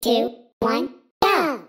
two, one, go!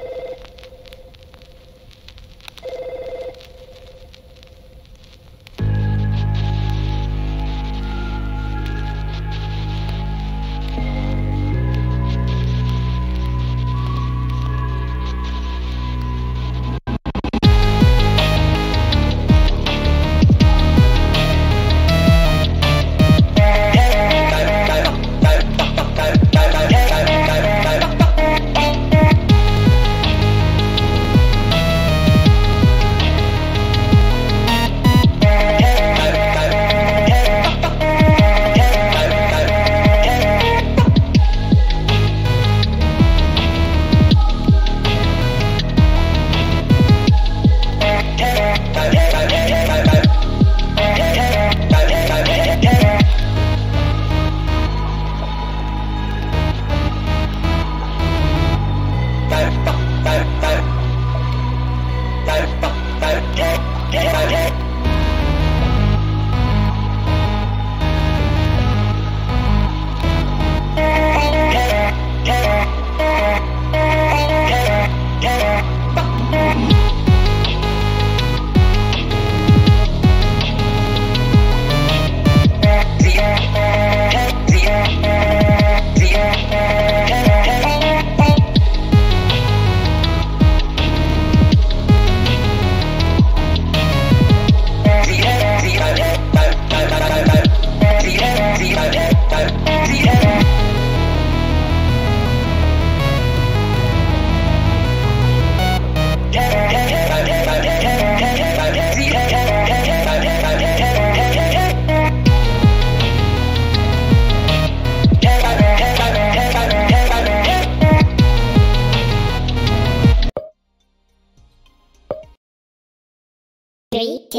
Three, two, one,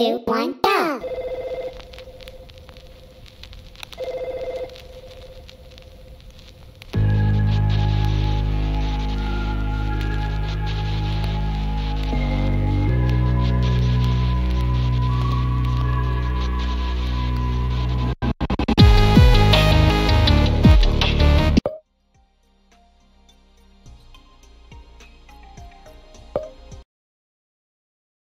two, one,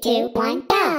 Two, one, go!